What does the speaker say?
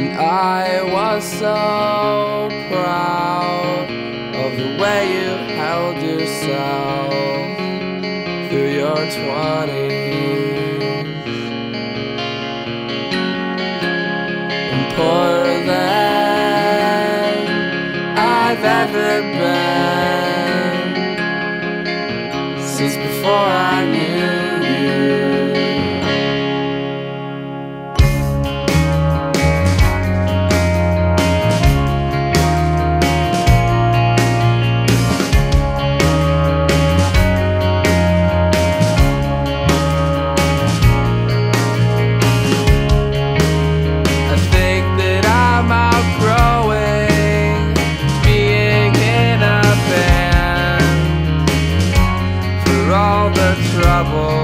And I was so proud of the way you held yourself through your twenties. And poorer than I've ever been. trouble.